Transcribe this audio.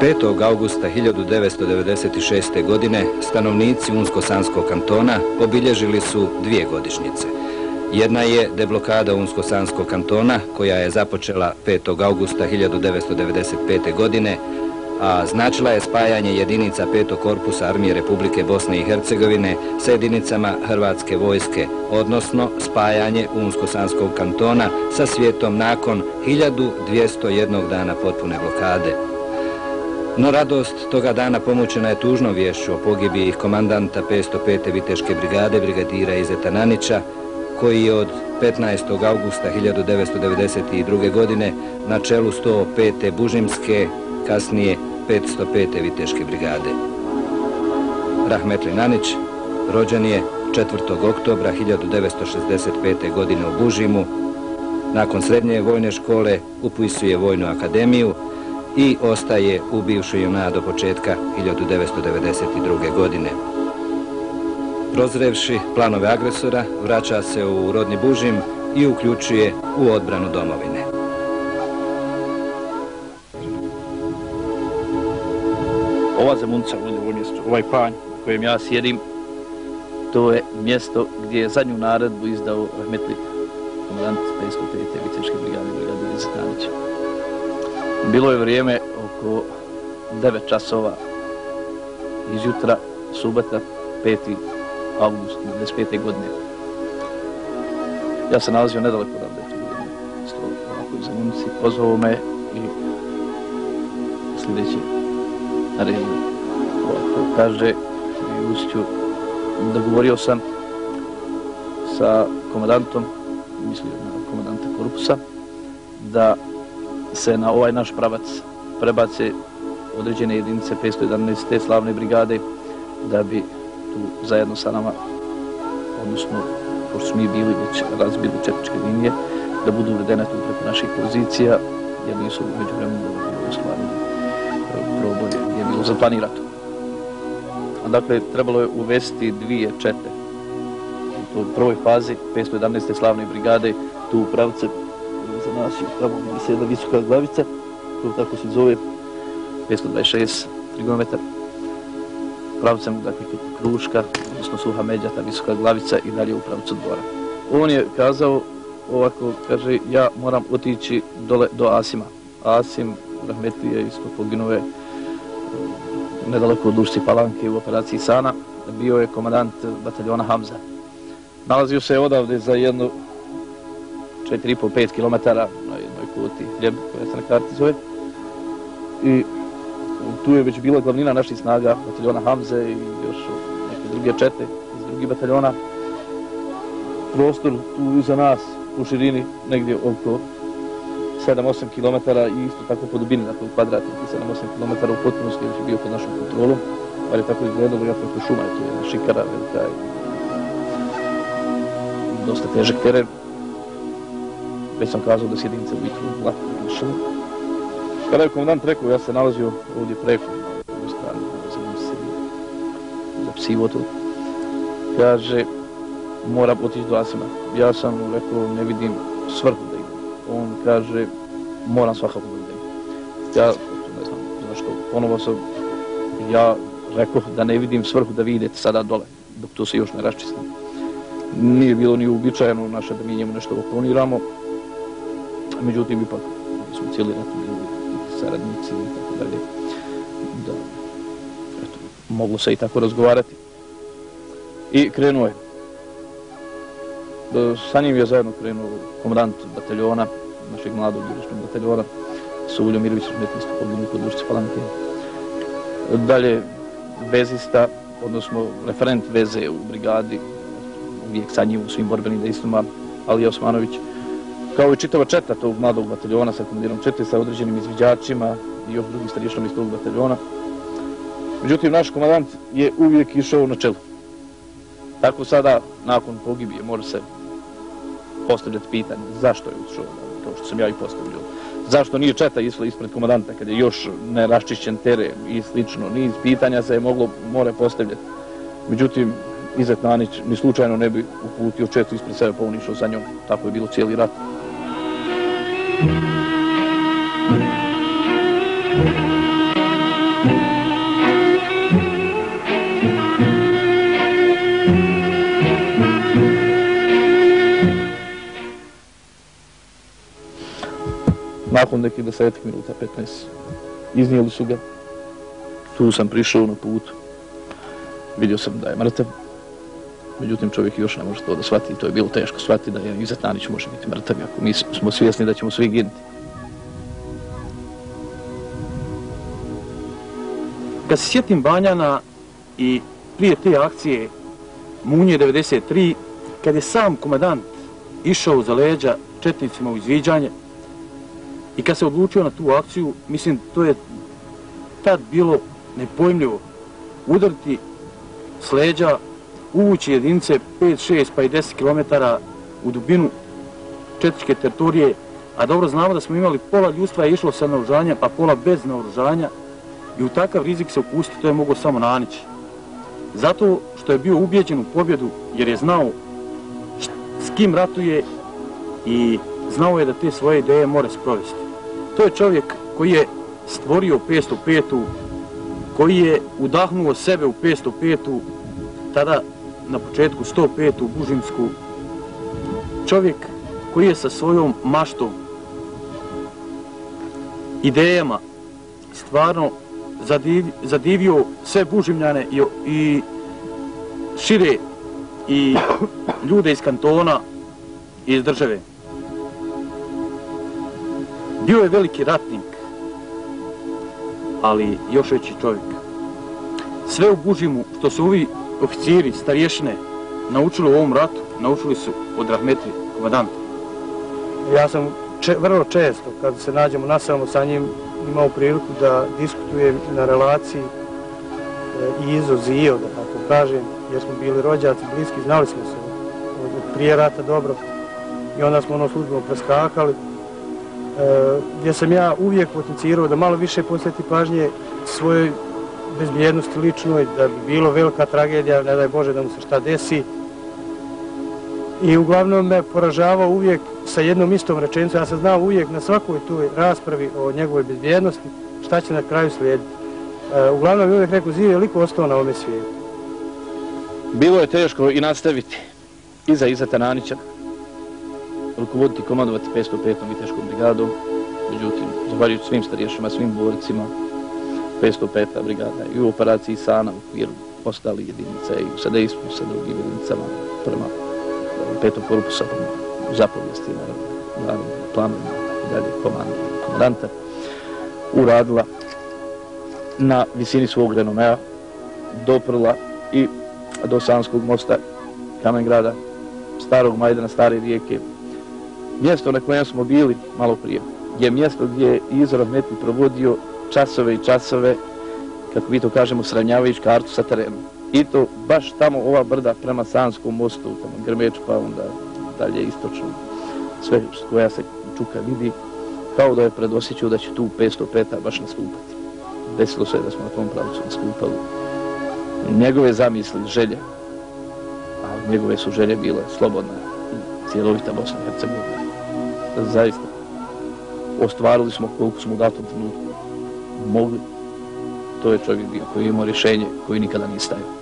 5. augusta 1996. godine stanovnici Unsko-Sanskog kantona obilježili su dvije godišnjice. Jedna je deblokada Unsko-Sanskog kantona koja je započela 5. augusta 1995. godine, a značila je spajanje jedinica 5. korpusa Armije Republike Bosne i Hercegovine sa jedinicama Hrvatske vojske, odnosno spajanje Unsko-Sanskog kantona sa svijetom nakon 1201 dana potpune blokade. No radost toga dana pomoćena je tužnom vješću o pogibiji komandanta 505. Viteške brigade, brigadira Izeta Nanića, koji je od 15. augusta 1992. godine na čelu 105. Bužimske, kasnije 505. Viteške brigade. Rahmetli Nanić rođen je 4. oktobra 1965. godine u Bužimu. Nakon srednje vojne škole upisuje Vojnu akademiju, i ostaje u bivšoj Juna do početka 1992. godine. Prozrevši planove agresora, vraća se u rodni Bužim i uključuje u odbranu domovine. Ova zemunca ovdje ovo mjesto, ovaj panj u kojem ja sjedim, to je mjesto gdje je zadnju naredbu izdao Rahmetli komandant 505. Viteške brigade, brigade Vizitanića. Bilo je vrijeme oko 9 časova izjutra, subota, 5. august 95. godine. Ja se nalazio nedaleko da je tu ovako iz Amunici, pozvao me i sljedeći naredio ovako kaže i usiću dogovorio sam sa komandantom, mislio na komandanta korpusa, da se na ovaj naš pravac prebace određene jedinice 511. te slavne brigade da bi tu zajedno sa nama, odnosno pošto smo mi bili već razbili četničke linije, da budu uvedene tu preko naših pozicija, jer nisu među vremenu ostvarili e, proboje, je bilo zaplanirato. A dakle, trebalo je uvesti dvije čete. U prvoj fazi 511. slavne brigade tu u pravce naši, tamo gdje se jedna visoka glavica, to tako se zove, 526 trigonometar. Pravcem, dakle, kruška, odnosno suha međa, ta visoka glavica i dalje u pravcu dvora. On je kazao ovako, kaže, ja moram otići dole do Asima. Asim, Rahmeti je isto poginove nedaleko od Dušci Palanke u operaciji Sana, bio je komandant bataljona Hamza. Nalazio se odavde za jednu 4,5-5 km na jednoj kuti Ljeb, koja se na karti zove. I tu je već bila glavnina naših snaga, bataljona Hamze i još neke druge čete iz drugih bataljona. Prostor tu za nas u širini negdje oko 7-8 km i isto tako po dubini, dakle u kvadratnih 7-8 km u potpunosti je bio pod našom kontrolom. Ali je tako izgledalo, ja preko šuma, to je jedna šikara velika i dosta težak teren već sam kazao da se jedinice u bitvu lako našli. Kada je komandant rekao, ja se nalazio ovdje preko, na ovoj strani, za se za psivotu, kaže, mora otići do Asima. Ja sam rekao, ne vidim svrhu da idem. On kaže, moram svakako da idem. Ja, ne znam, zašto, ponovo sam, ja rekao da ne vidim svrhu da vi idete sada dole, dok to se još ne raščistim. Nije bilo ni uobičajeno naše da mi njemu nešto oponiramo, međutim ipak smo cijeli rat saradnici i tako dalje. Da eto, moglo se i tako razgovarati. I krenuo je. Da, sa njim je zajedno krenuo komandant bataljona našeg mladog jurišnog bataljona Suljo Mirović Rmetnisto poginuo kod Dušci Palanke. Dalje vezista odnosno referent veze u brigadi uvijek sa njim u svim borbenim dejstvima Alija Osmanović kao i čitava četa tog mladog bataljona sa komandirom čete, sa određenim izviđačima i još drugim starješnom iz tog bataljona. Međutim, naš komandant je uvijek išao na čelu. Tako sada, nakon pogibije, može se postavljati pitanje zašto je ušao, to što sam ja i postavljao. Zašto nije četa išla ispred komandanta kad je još neraščišćen teren i slično. Niz pitanja se je moglo, more postavljati. Međutim, Izet Nanić ni slučajno ne bi uputio četu ispred sebe pa on išao za njom. Tako je bilo cijeli rat. Nakon nekih desetak minuta, 15, iznijeli su ga. Tu sam prišao na putu. Vidio sam da je mrtav. Međutim, čovjek još ne može to da shvati. To je bilo teško shvati da je Izet Nanić može biti mrtav. Ako mi smo svjesni da ćemo svi ginuti. Kad se sjetim Banjana i prije te akcije Munje 93, kad je sam komadant išao za leđa četnicima u izviđanje i kad se odlučio na tu akciju, mislim, to je tad bilo nepojmljivo udariti s leđa, uvući jedinice 5, 6 pa i 10 km u dubinu četničke teritorije, a dobro znamo da smo imali pola ljudstva je išlo sa naoružanjem, a pa pola bez naoružanja i u takav rizik se upustiti, to je mogo samo Nanić. Zato što je bio ubjeđen u pobjedu, jer je znao s kim ratuje i znao je da te svoje ideje more sprovesti. To je čovjek koji je stvorio 505 koji je udahnuo sebe u 505 tada na početku 105 u Bužimsku. Čovjek koji je sa svojom maštom, idejama, stvarno zadivio sve Bužimljane i, i šire i ljude iz kantona i iz države. Bio je veliki ratnik, ali još veći čovjek. Sve u Gužimu što su ovi oficiri, starješine, naučili u ovom ratu, naučili su od Rahmetli, komadanta. Ja sam če, vrlo često, kad se nađemo na samo sa njim, imao priliku da diskutujem na relaciji e, Izo, Zio, da tako kažem, jer smo bili rođaci, bliski, znali smo se od prije rata dobro i onda smo ono službeno preskakali, E, gdje sam ja uvijek potencirao da malo više posjeti pažnje svojoj bezbjednosti ličnoj, da bi bilo velika tragedija, ne daj Bože da mu se šta desi. I uglavnom me poražavao uvijek sa jednom istom rečenicom. Ja sam znao uvijek na svakoj toj raspravi o njegovoj bezbjednosti šta će na kraju slijediti. E, uglavnom je uvijek rekao, Ziv je liko ostao na ovome svijetu. Bilo je teško i nastaviti iza Iza Tananića, rukovoditi i komandovati 505. viteškom brigadom. Međutim, zahvaljujući svim stariješima, svim borcima, 505. brigada i u operaciji Sana u okviru ostali jedinice i u sadejstvu sa drugim jedinicama prema eh, petom korpusa u zapovijesti naravno, na planu i dalje komande komandanta uradila na visini svog renomea doprla i do Sanskog mosta Kamengrada, starog Majdana, stare rijeke. Mjesto na kojem smo bili malo prije je mjesto gdje je Izor Meti provodio časove i časove, kako mi to kažemo, sravnjavajući kartu sa terenom. I to baš tamo ova brda prema Sanskom mostu, tamo Grmeč, pa onda dalje istočno, sve koja se čuka vidi, kao da je predosjećao da će tu 505 baš nastupati. Desilo se da smo na tom pravcu nastupali. Njegove zamisli, želje, a njegove su želje bile slobodne, i cijelovita Bosna i Hercegovina. Zaista, ostvarili smo koliko smo u datom trenutku mogli. To je čovjek bio koji imao rješenje koji nikada nije stajao.